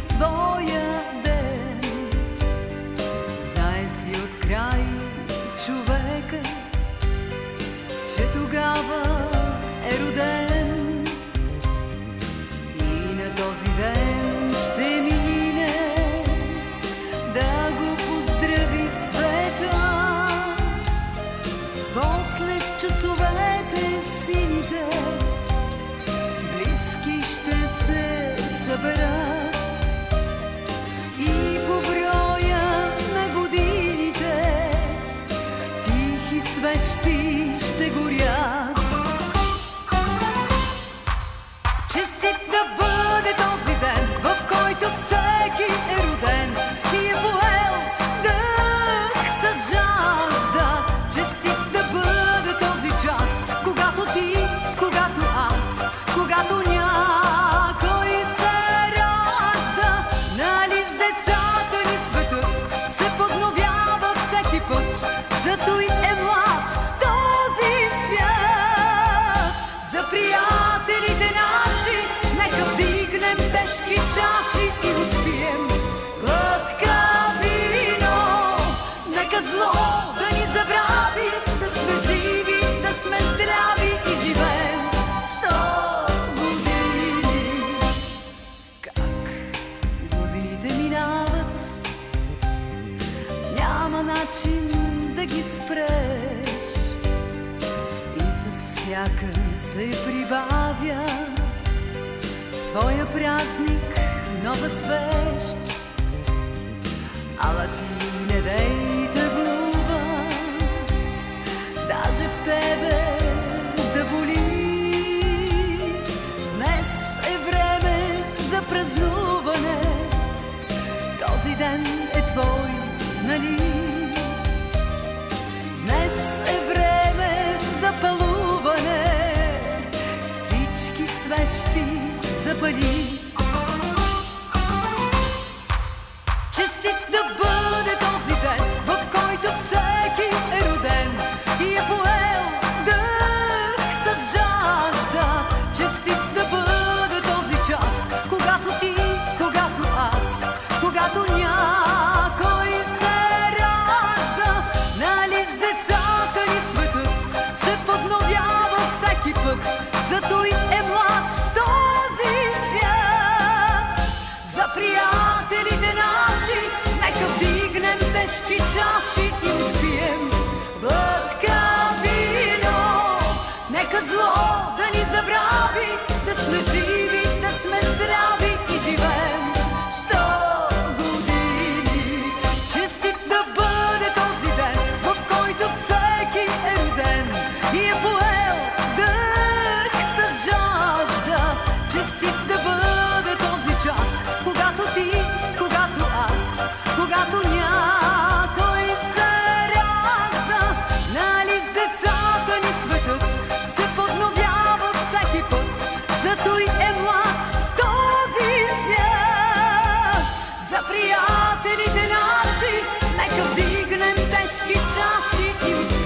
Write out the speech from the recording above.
своя ден. Знай си от край човека, че тогава е роден. στη чаши и отпием глътка вино. Нека зло да ни забрави, да сме живи, да сме здрави и живеем сто години. Как годините минават, няма начин да ги спреш. И с всяка се прибавя твоя празник nova свещ, ала ти не дей тъгува, даже в тебе да боли. Днес е време за празнуване, този ден е твой, нали? тежки чаши им пием, бъдка вино, нека зло achaste que